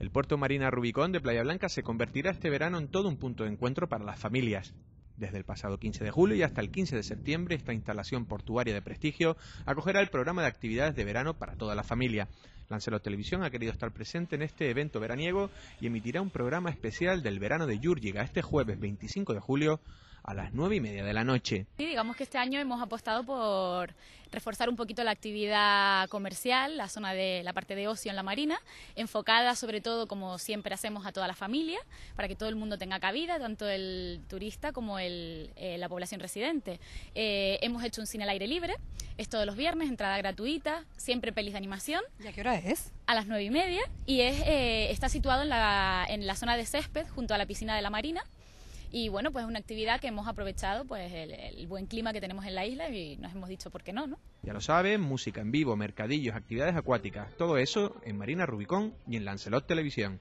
El puerto Marina Rubicón de Playa Blanca se convertirá este verano en todo un punto de encuentro para las familias. Desde el pasado 15 de julio y hasta el 15 de septiembre, esta instalación portuaria de prestigio acogerá el programa de actividades de verano para toda la familia. Lancelot Televisión ha querido estar presente en este evento veraniego y emitirá un programa especial del verano de Yúrgiga este jueves 25 de julio a las nueve y media de la noche. Sí, digamos que este año hemos apostado por reforzar un poquito la actividad comercial, la zona de la parte de ocio en la marina, enfocada sobre todo, como siempre hacemos, a toda la familia, para que todo el mundo tenga cabida, tanto el turista como el, eh, la población residente. Eh, hemos hecho un cine al aire libre, es todos los viernes, entrada gratuita, siempre pelis de animación. ¿Y a qué hora es? A las nueve y media y es, eh, está situado en la, en la zona de césped, junto a la piscina de la marina. Y bueno, pues es una actividad que hemos aprovechado, pues el, buen clima que tenemos en la isla y nos hemos dicho por qué no, ¿no? Ya lo saben, música en vivo, mercadillos, actividades acuáticas, todo eso en Marina Rubicón y en Lancelot Televisión.